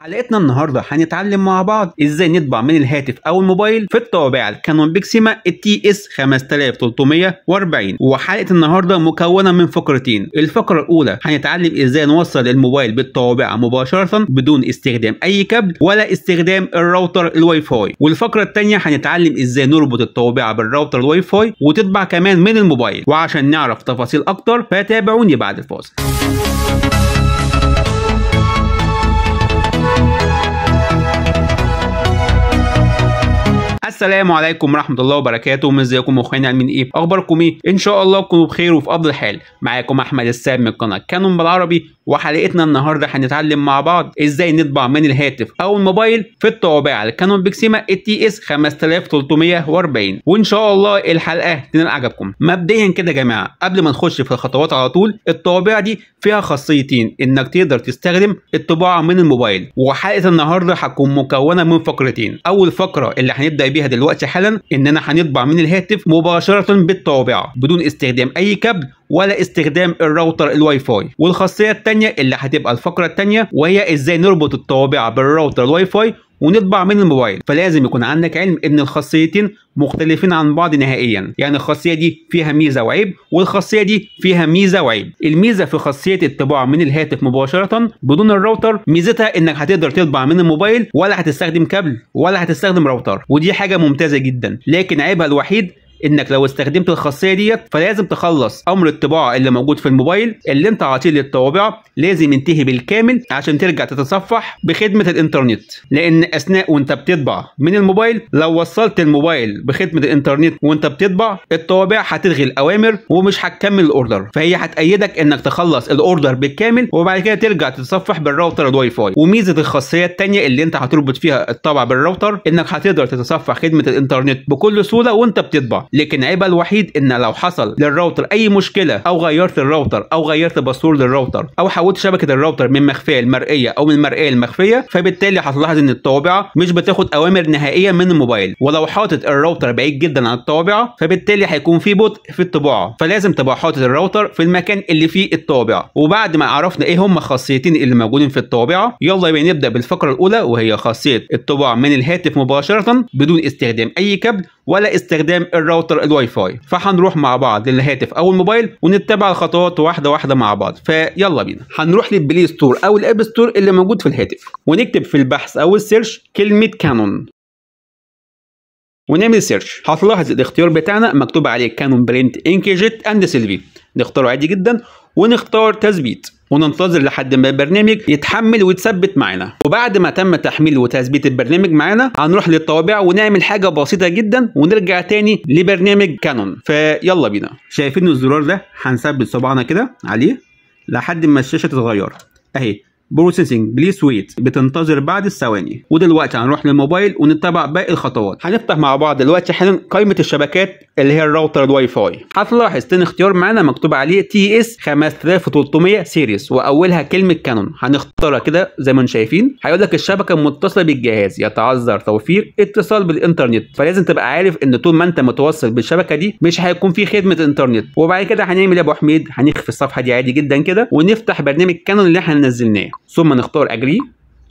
حلقتنا النهارده هنتعلم مع بعض إزاي نطبع من الهاتف أو الموبايل في الطوابع ال Canon PIXMA ال TS 5340 وحلقة النهارده مكونة من فقرتين. الفقرة الأولى هنتعلم إزاي نوصل الموبايل بالطوابع مباشرة بدون استخدام أي كابل ولا استخدام ال router ال Wi-Fi والفقرة الثانية هنتعلم إزاي نربط الطوابع بال router ال Wi-Fi وتطبع كمان من الموبايل. وعشان نعرف تفاصيل أكتر فتابعوني بعد الفاصل. السلام عليكم ورحمة الله وبركاته. ازيكم اخواني عاملين إيه؟ اخباركم إيه؟ ان شاء الله تكونوا بخير وفي افضل حال. معاكم احمد السام من قناة Canon بالعربي. وحلقتنا النهارده هنتعلم مع بعض إزاي نطبع من الهاتف أو الموبايل في الطوابع ال Canon PIXMA ال TS 5340 وإن شاء الله الحلقة تنال عجبكم. مبدئيا كده يا جماعة قبل ما نخش في الخطوات على طول الطوابع دي فيها خاصيتين إنك تقدر تستخدم الطباعة من الموبايل. وحلقة النهارده هتكون مكونة من فقرتين. أول فقرة اللي هنبدأ بيها دلوقتي حالا إننا هنطبع من الهاتف مباشرة بالطوابع بدون استخدام أي كابل ولا استخدام ال router ال Wi-Fi. والخاصية الثانية اللي هتبقى الفقرة الثانية وهي إزاي نربط الطوابع بال router ال Wi-Fi ونطبع من الموبايل. فلازم يكون عندك علم إن الخاصيتين مختلفين عن بعض نهائيا. يعني الخاصية دي فيها ميزة وعيب والخاصية دي فيها ميزة وعيب. الميزة في خاصية الطباعة من الهاتف مباشرة بدون الراوتر ميزتها إنك هتقدر تطبع من الموبايل ولا هتستخدم كابل ولا هتستخدم راوتر. ودي حاجة ممتازة جدا. لكن عيبها الوحيد إنك لو استخدمت الخاصية ديت فلازم تخلص أمر الطباعة اللي موجود في الموبايل اللي أنت عاطيه للطوابع لازم ينتهي بالكامل عشان ترجع تتصفح بخدمة الإنترنت. لأن أثناء وأنت بتطبع من الموبايل لو وصلت الموبايل بخدمة الإنترنت وأنت بتطبع الطوابع هتلغي الأوامر ومش هتكمل ال order. فهي هتقيدك إنك تخلص ال order بالكامل وبعد كده ترجع تتصفح بال router ال Wi-Fi. وميزة الخاصية الثانية اللي أنت هتربط فيها الطبع بالراوتر إنك هتقدر تتصفح خدمة الإنترنت بكل سهولة وأنت بتطبع. لكن عيبها الوحيد إن لو حصل للراوتر أي مشكلة أو غيرت الراوتر أو غيرت password ال router أو حولت شبكة الراوتر من مخفية لمرئيه أو من مرئية لمخفيه فبالتالي هتلاحظ إن الطوابعه مش بتاخد أوامر نهائيا من الموبايل. ولو حاطط الراوتر بعيد جدا عن الطوابعه فبالتالي هيكون في بطء في الطباعة. فلازم تبقى حاطط الراوتر في المكان اللي فيه الطوابعه وبعد ما عرفنا إيه هم الخاصيتين اللي موجودين في الطوابعه يلا بينا نبدأ بالفقرة الأولى وهي خاصية الطباعة من الهاتف مباشرة بدون استخدام أي كابل ولا استخدام ال router ال Wi-Fi فهنروح مع بعض للهاتف أو الموبايل ونتبع الخطوات واحدة واحدة مع بعض. فيلا بينا. هنروح لل Play Store أو ال App Store اللي موجود في الهاتف. ونكتب في البحث أو ال search كلمة Canon. ونعمل search. هتلاحظ الاختيار بتاعنا. مكتوب عليه Canon PRINT Inkjet and SELPHY. نختاره عادي جدا ونختار تثبيت. وننتظر لحد ما البرنامج يتحمل ويتثبت معانا وبعد ما تم تحميل وتثبيت البرنامج معانا هنروح للطوابع ونعمل حاجة بسيطة جدا ونرجع تاني لبرنامج Canon فيلا بينا. شايفين الزرار ده؟ هنثبت صباعنا كده. عليه. لحد ما الشاشة تتغير. أهي. Processing please wait بتنتظر بعد الثواني. ودلوقتي هنروح للموبايل ونتبع باقي الخطوات. هنفتح مع بعض دلوقتي حالا قائمة الشبكات اللي هي الراوتر الواي فاي. هتلاحظ تاني اختيار معانا مكتوب عليه TS 5300 series وأولها كلمة Canon. هنختارها كده زي ما أنتم شايفين. هيقول لك الشبكة متصلة بالجهاز يتعذر توفير اتصال بالإنترنت. فلازم تبقى عارف إن طول ما انت متوصل بالشبكة دي مش هيكون في خدمة إنترنت. وبعد كده هنعمل يا أبو حميد؟ هنخفي الصفحة دي عادي جدا كده ونفتح برنامج Canon اللي إحنا نزلناه. ثم نختار agree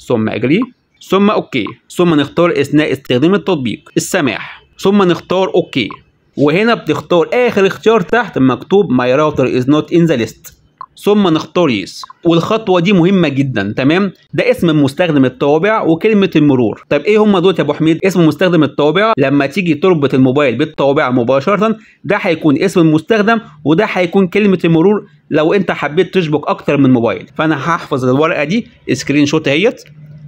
ثم agree ثم OK ثم نختار أثناء استخدام التطبيق السماح ثم نختار OK. وهنا بتختار آخر اختيار تحت مكتوب My router is not in the list ثم نختار yes والخطوة دي مهمة جدا تمام؟ ده اسم مستخدم الطوابع وكلمة المرور. طب إيه هم دول يا أبو حميد؟ اسم مستخدم الطوابع لما تيجي تربط الموبايل بالطوابع مباشرة ده هيكون اسم المستخدم وده هيكون كلمة المرور لو أنت حبيت تشبك أكتر من موبايل. فأنا هحفظ الورقة دي screenshot أهيت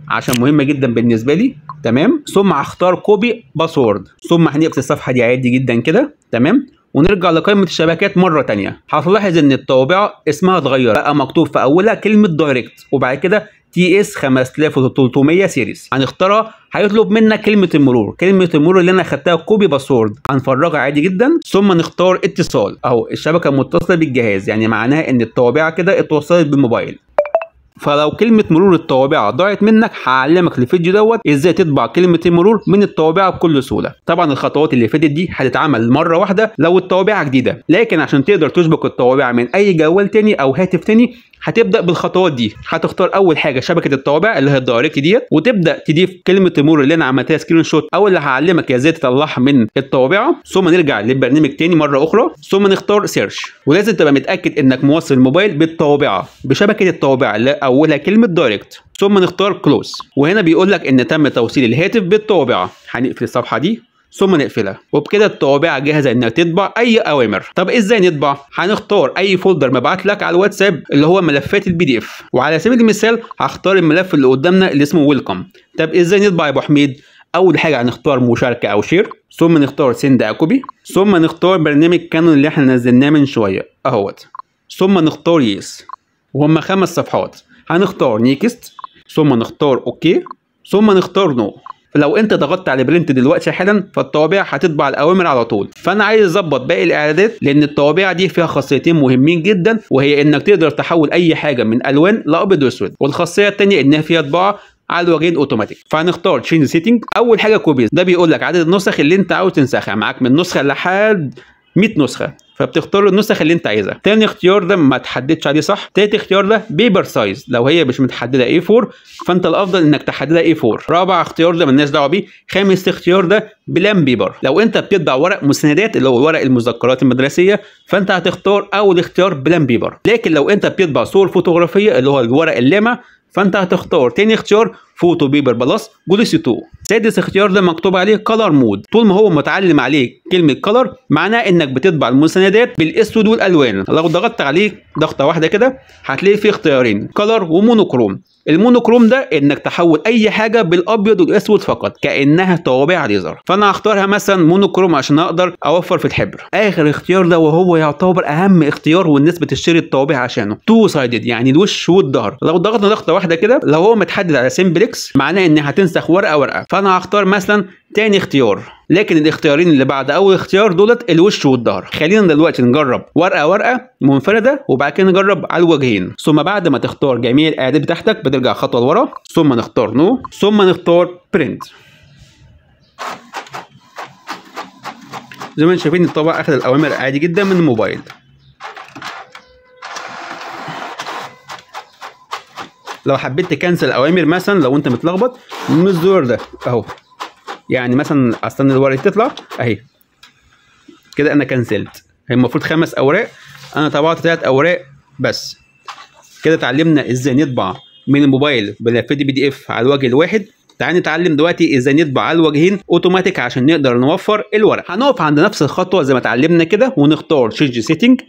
عشان مهمة جدا بالنسبة لي تمام؟ ثم هختار copy password ثم هنقفل الصفحة دي عادي جدا كده تمام؟ ونرجع لقائمة الشبكات مرة تانية. هتلاحظ إن الطوابع اسمها اتغير بقى مكتوب في أولها كلمة Direct وبعد كده TS 5300 series هنختارها هيطلب منا كلمة المرور. كلمة المرور اللي أنا خدتها copy password هنفرغها عادي جدا ثم نختار اتصال. أهو الشبكة متصلة بالجهاز يعني معناها إن الطوابع كده اتوصلت بالموبايل. فلو كلمة مرور الطوابع ضاعت منك هعلمك في الفيديو دوت إزاي تطبع كلمة المرور من الطوابع بكل سهولة. طبعا الخطوات اللي فاتت دي هتتعمل مرة واحدة لو الطوابع جديدة. لكن عشان تقدر تشبك الطوابع من أي جوال تاني أو هاتف تاني هتبدأ بالخطوات دي. هتختار أول حاجة شبكة الطوابع اللي هي ال Direct ديت وتبدأ تضيف كلمة المرور اللي أنا عملتها screenshot أو اللي هعلمك إزاي تطلعها من الطوابع. ثم نرجع للبرنامج تاني مرة أخرى. ثم نختار search ولازم تبقى متأكد إنك موصل الموبايل بالطوابع بشبكة الطوابع اولها كلمة Direct ثم نختار close وهنا بيقول لك إن تم توصيل الهاتف بالطوابع هنقفل الصفحة دي ثم نقفلها. وبكده الطوابع جاهزة انك تطبع أي أوامر. طب إزاي نطبع؟ هنختار أي folder مبعت لك على الواتساب اللي هو ملفات ال PDF وعلى سبيل المثال هختار الملف اللي قدامنا اللي اسمه welcome طب إزاي نطبع يا أبو حميد؟ أول حاجة هنختار مشاركة أو share ثم نختار send copy ثم نختار برنامج Canon اللي إحنا نزلناه من شوية أهوت. ثم نختار yes وهم خمس صفحات. هنختار next ثم نختار OK ثم نختار no. لو أنت ضغطت على print دلوقتي حالا فالطوابع هتطبع الأوامر على طول. فأنا عايز أظبط باقي الإعدادات لأن الطوابع دي فيها خاصيتين مهمين جدا وهي إنك تقدر تحول أي حاجة من ألوان لأبيض وأسود. والخاصية الثانية إنها فيها طباعة على الوجهين أوتوماتيك. فهنختار change setting أول حاجة copies ده بيقول لك عدد النسخ اللي أنت عاوز تنسخها. معاك من نسخة لحد 100 نسخة. فبتختار النسخ اللي انت عايزها. تاني اختيار ده ما تحددش عليه صح؟ تالت اختيار ده paper size لو هي مش متحددة A4 فانت الأفضل إنك تحددها A4 رابع اختيار ده مالناش دعوة بيه. خامس اختيار ده plain paper لو انت بتطبع ورق مستندات اللي هو ورق المذكرات المدرسية فانت هتختار أول اختيار plain paper لكن لو انت بتطبع صور فوتوغرافية اللي هو الورق اللامع فانت هتختار تاني اختيار photo paper plus glossy 2 سادس اختيار ده مكتوب عليه color mode طول ما هو متعلم عليه كلمة color معناه إنك بتطبع المستندات بالأسود والألوان. لو ضغطت عليه ضغطة واحدة كده هتلاقي فيه اختيارين color و monochrome ال monochrome ده إنك تحول أي حاجة بالأبيض والأسود فقط كأنها طوابع ليزر. فأنا هختارها مثلا monochrome عشان أقدر أوفر في الحبر. آخر اختيار ده وهو يعتبر أهم اختيار والناس بتشتري الطوابع عشانه. two-sided يعني الوش والظهر. لو ضغطنا ضغطة واحدة كده لو هو متحدد على simplex معناه ان هتنسخ ورقة ورقة. فأنا هختار مثلا تاني اختيار. لكن الاختيارين اللي بعد أول اختيار دولت الوش والظهر خلينا دلوقتي نجرب. ورقة ورقة منفردة وبعد كده نجرب على الوجهين. ثم بعد ما تختار جميع الأعداد بتاعتك بترجع خطوة لورا. ثم نختار نو. ثم نختار برنت زي ما أنتم شايفين الطبع اخذ الأوامر عادي جدا من الموبايل. لو حبيت تكنسل أوامر مثلا لو أنت متلخبط من الزرار ده. أهو. يعني مثلا أستنى الورقة تطلع أهي. كده أنا كنسلت هي المفروض خمس أوراق أنا طبعت ثلاث أوراق بس. كده اتعلمنا إزاي نطبع من الموبايل بملفات PDF على الوجه الواحد. تعال نتعلم دلوقتي إزاي نطبع على الوجهين اوتوماتيك عشان نقدر نوفر الورق. هنقف عند نفس الخطوة زي ما اتعلمنا كده ونختار change setting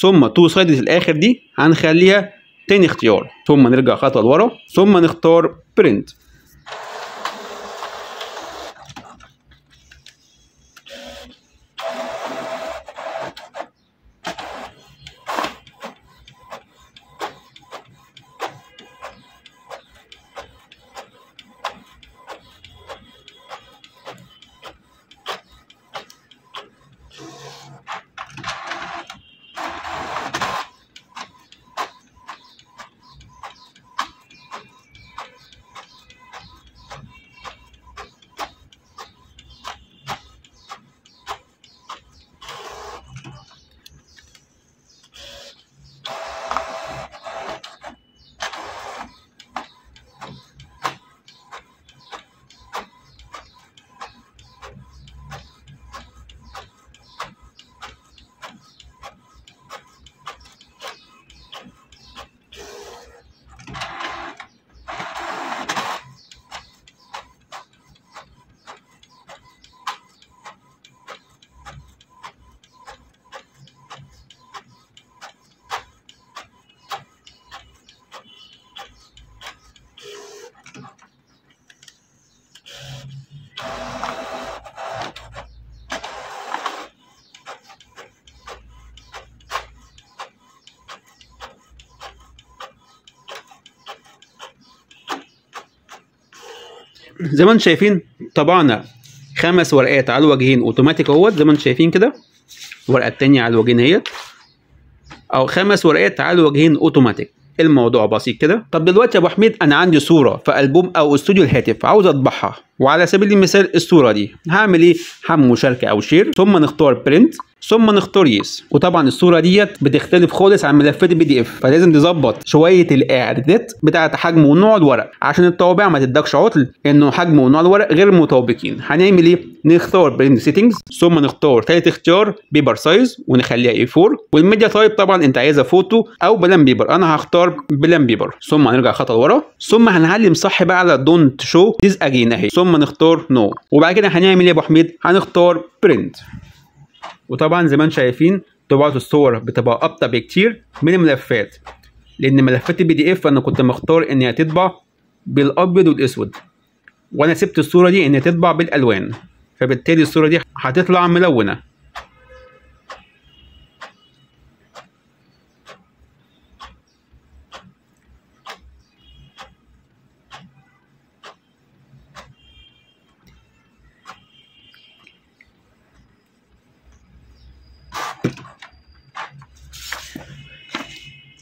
ثم two side الآخر دي هنخليها تاني اختيار. ثم نرجع خطوة لورا. ثم نختار print زي ما أنتم شايفين طبعنا خمس ورقات على الوجهين اوتوماتيك اهوت زي ما أنتم شايفين كده. الورقة التانية على الوجهين اهيت. أو خمس ورقات على الوجهين اوتوماتيك الموضوع بسيط كده. طب دلوقتي يا أبو حميد أنا عندي صورة في ألبوم أو استوديو الهاتف عاوز أطبعها. وعلى سبيل المثال الصورة دي. هعمل إيه؟ هعمل مشاركة أو share ثم نختار print ثم نختار yes وطبعا الصورة ديت بتختلف خالص عن ملفات ال PDF فلازم نظبط شوية الإعدادات بتاعة حجم ونوع الورق. عشان الطوابع ما تديكش عطل إنه حجم ونوع الورق غير مطابقين. هنعمل إيه؟ نختار print settings ثم نختار ثالث اختيار paper size ونخليها A 4 وال media type طبعا أنت عايزها فوتو أو plain paper أنا هختار plain paper ثم هنرجع خطوة لورا ثم هنعلم صح بقى على don't show this again أهي. ثم نختار نو no. وبعد كده هنعمل إيه يا أبو حميد؟ هنختار print وطبعا زي ما أنتم شايفين طباعة الصور بتبقى أبطأ بكتير من الملفات. لأن ملفات ال PDF أنا كنت مختار انها تطبع بالأبيض والأسود. وأنا سبت الصورة دي انها تطبع بالألوان. فبالتالي الصورة دي هتطلع ملونة.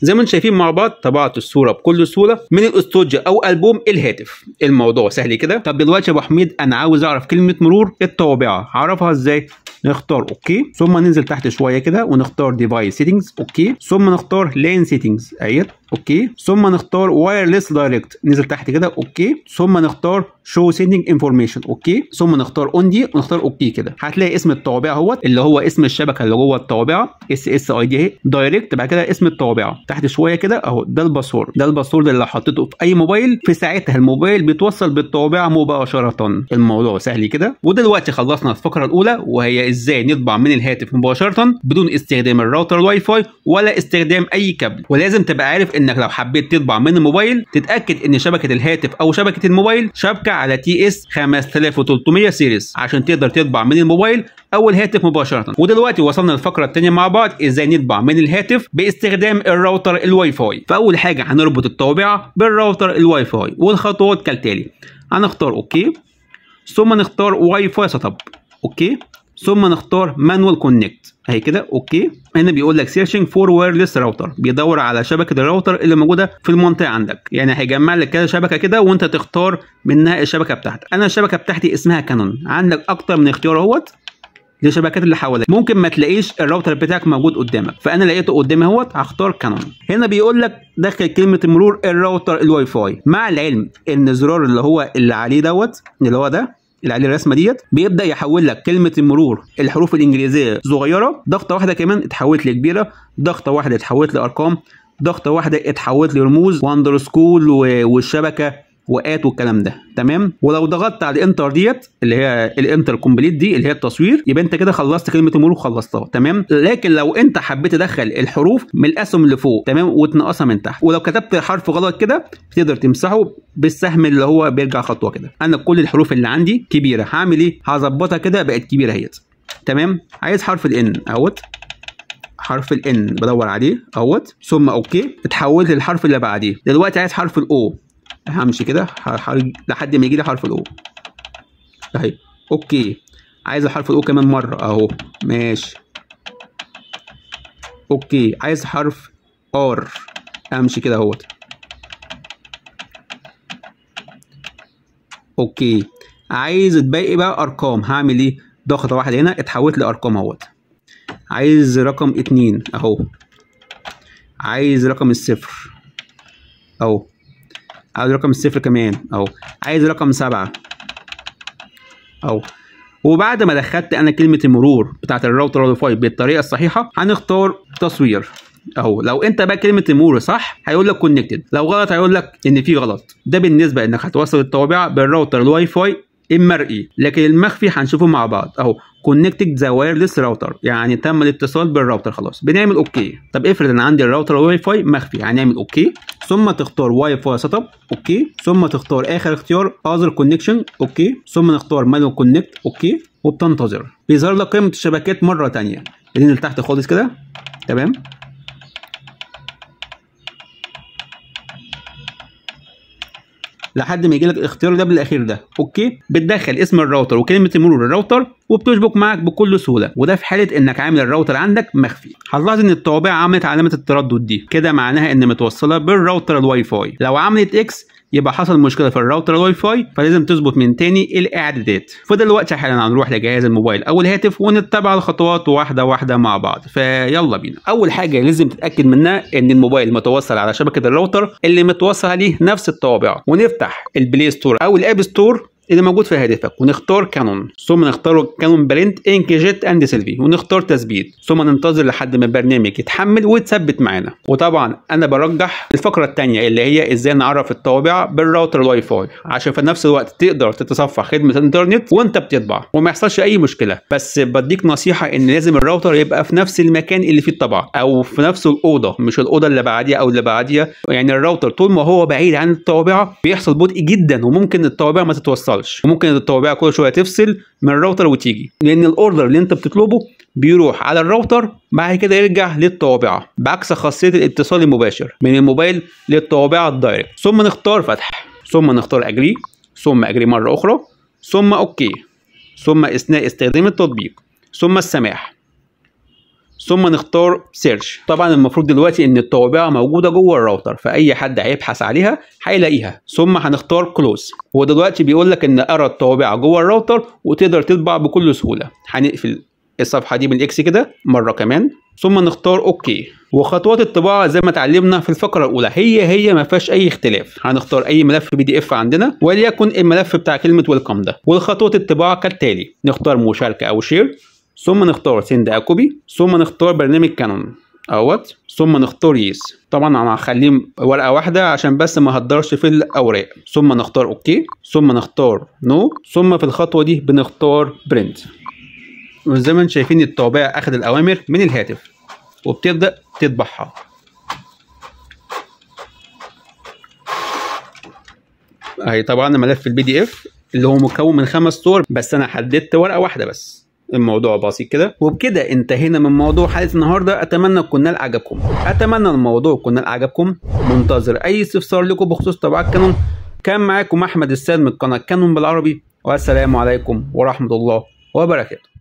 زي ما أنتم شايفين مع بعض طبعت الصورة بكل سهولة من الاستوديو أو ألبوم الهاتف. الموضوع سهل كده. طب دلوقتي يا أبو حميد أنا عاوز أعرف كلمة مرور الطابعة هعرفها إزاي؟ نختار OK. ثم ننزل تحت شوية كده ونختار device settings OK. ثم نختار LAN settings اهي OK؟ ثم نختار wireless direct ننزل تحت كده OK؟ ثم نختار show setting information OK؟ ثم نختار on دي ونختار OK كده. هتلاقي اسم الطابعة اهوت اللي هو اسم الشبكة اللي جوه الطوابعه اس اس اي دي اهي direct بعد كده اسم الطابعة تحت شوية كده اهو ده ال password. ده ال password اللي حطيته في أي موبايل. في ساعتها الموبايل بيتوصل بالطابعة مباشرة. الموضوع سهل كده. ودلوقتي خلصنا الفقرة الأولى وهي إزاي نطبع من الهاتف مباشرة بدون استخدام الراوتر الواي فاي ولا استخدام أي كابل. ولازم تبقى عارف انك لو حبيت تطبع من الموبايل تتأكد ان شبكة الهاتف أو شبكة الموبايل شبكه على TS 5300 series عشان تقدر تطبع من الموبايل أو الهاتف مباشرة. ودلوقتي وصلنا للفقرة الثانية مع بعض إزاي نطبع من الهاتف باستخدام الراوتر الواي فاي فأول حاجة هنربط الطابعة بالراوتر الواي فاي والخطوات كالتالي. هنختار OK ثم نختار Wi-Fi setup. OK؟ ثم نختار manual connect أهي كده؟ OK. هنا بيقول لك searching for wireless router بيدور على شبكة الراوتر اللي موجودة في المنطقة عندك. يعني هيجمع لك كده شبكة كده وأنت تختار منها الشبكة بتاعتك. أنا الشبكة بتاعتي اسمها Canon عندك أكتر من اختيار أهوت للشبكات اللي حواليك. ممكن ما تلاقيش الراوتر بتاعك موجود قدامك. فأنا لقيته قدامي أهوت هختار Canon هنا بيقول لك دخل كلمة المرور الراوتر الواي فاي. مع العلم إن الزرار اللي هو اللي عليه دوت اللي هو ده اللي عليه الرسمه ديت بيبدأ يحول لك كلمة المرور الحروف الإنجليزية صغيرة ضغطة واحدة كمان اتحولت لكبيرة ضغطة واحدة اتحولت لأرقام ضغطة واحدة اتحولت لرموز و underscore والشبكة و at والكلام ده. تمام؟ ولو ضغطت على ال enter ديت اللي هي ال enter complete دي اللي هي التصوير يبقى أنت كده خلصت كلمة المرور وخلصتها. تمام؟ لكن لو أنت حبيت تدخل الحروف من الأسهم اللي فوق تمام؟ وتنقصها من تحت. ولو كتبت حرف غلط كده تقدر تمسحه بالسهم اللي هو بيرجع خطوة كده. أنا كل الحروف اللي عندي كبيرة. هعمل إيه؟ هظبطها كده بقت كبيرة أهيت. تمام؟ عايز حرف ال N أهوت. حرف ال N بدور عليه أهوت. ثم OK. اتحولت للحرف اللي بعديه. دلوقتي عايز حرف ال O همشي كده لحد ما يجي لي حرف ال O اهي OK. عايز الحرف ال O كمان مرة أهو. ماشي. OK. عايز حرف R امشي كده أهوت. OK. عايز الباقي بقى أرقام. هعمل إيه؟ ضغطه واحدة هنا. اتحولت لأرقام أهوت. عايز رقم اتنين أهو. عايز رقم الصفر. أهو. عايز رقم الصفر كمان. أهو. عايز رقم سبعة. أهو. وبعد ما دخلت أنا كلمة المرور بتاعت الراوتر الواي فاي بالطريقة الصحيحة هنختار تصوير. أهو. لو أنت بقى كلمة المرور صح هيقول لك connected لو غلط هيقول لك إن في غلط. ده بالنسبة إنك هتوصل الطابعة بالراوتر الواي فاي المرئي. لكن المخفي هنشوفه مع بعض. أهو connected the wireless router يعني تم الاتصال بالراوتر خلاص. بنعمل OK طب افرض أنا عندي الراوتر الواي فاي مخفي هنعمل OK ثم تختار Wi-Fi setup OK ثم تختار آخر اختيار other connection OK ثم نختار manual connect OK وبتنتظر. بيظهر لك قايمة الشبكات مرة ثانية ننزل تحت خالص كده؟ تمام؟ لحد ما يجيلك الاختيار ده بالأخير ده. OK؟ بتدخل اسم الراوتر وكلمة المرور الراوتر وبتشبك معاك بكل سهولة. وده في حالة إنك عامل الراوتر عندك مخفي. هتلاحظ إن الطابعة عملت علامة التردد دي. كده معناها إن متوصلة بالراوتر الواي فاي. لو عملت X يبقى حصل مشكلة في الراوتر الواي فاي فلازم تظبط من تاني الاعدادات. فدلوقتي حالا هنروح لجهاز الموبايل. أو الهاتف ونتبع الخطوات واحدة واحدة مع بعض. فيلا بينا. أول حاجة لازم تتأكد منها إن الموبايل متوصل على شبكة الراوتر اللي متوصل عليه نفس الطابعة. ونفتح ال Play Store أو ال App Store. اللي موجود في هاتفك ونختار Canon. ثم نختار Canon PRINT Inkjet and SELPHY ونختار تثبيت. ثم ننتظر لحد ما البرنامج يتحمل ويتثبت معانا وطبعا أنا برجح الفقرة الثانية اللي هي إزاي نعرف الطابعة بالراوتر الواي فاي. عشان في نفس الوقت تقدر تتصفح خدمة الإنترنت وأنت بتطبع. وما يحصلش أي مشكلة. بس بديك نصيحة إن لازم الراوتر يبقى في نفس المكان اللي فيه الطابعة أو في نفس الأوضة. مش الأوضة اللي بعديها أو اللي بعديها. يعني الراوتر طول ما هو بعيد عن الطابعة بيحصل بطء جدا. وممكن الطابعة ما تتوصلش وممكن الطابعة كل شوية تفصل من الراوتر وتيجي. لأن ال order اللي أنت بتطلبه بيروح على الراوتر بعد كده يرجع للطابعة بعكس خاصية الاتصال المباشر من الموبايل للطابعة ال direct. ثم نختار فتح. ثم نختار agree ثم agree مرة أخرى. ثم OK ثم أثناء استخدام التطبيق. ثم السماح. ثم نختار search طبعا المفروض دلوقتي إن الطابعة موجودة جوه الراوتر فأي حد هيبحث عليها هيلاقيها. ثم هنختار close ودلوقتي بيقول لك إن ارى الطابعة جوه الراوتر وتقدر تطبع بكل سهولة. هنقفل الصفحة دي بال X كده مرة كمان. ثم نختار OK وخطوات الطباعة زي ما اتعلمنا في الفقرة الأولى هي هي ما فيهاش أي اختلاف. هنختار أي ملف PDF عندنا وليكن الملف بتاع كلمة welcome ده. والخطوات الطباعة كالتالي. نختار مشاركة أو share ثم نختار send copy ثم نختار برنامج Canon. أهوت. ثم نختار yes. طبعا أنا هخليه ورقة واحدة عشان بس ما أهدرش في الأوراق. ثم نختار OK. ثم نختار no. ثم في الخطوة دي بنختار print وزي ما أنتم شايفين الطابعة أخذت الأوامر من الهاتف وبتبدأ تطبعها. أهي طبعا ملف ال PDF اللي هو مكون من خمس صور بس أنا حددت ورقة واحدة بس. الموضوع بسيط كده. وبكده انتهينا من موضوع حلقه النهارده. أتمنى يكون نال اعجابكم اتمنى الموضوع يكون نال اعجابكم منتظر أي استفسار لكم بخصوص طابعات Canon كان معاكم أحمد السيد من قناه Canon بالعربي. والسلام عليكم ورحمة الله وبركاته.